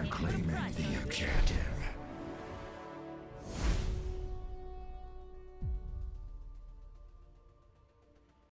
I'm claiming the objective.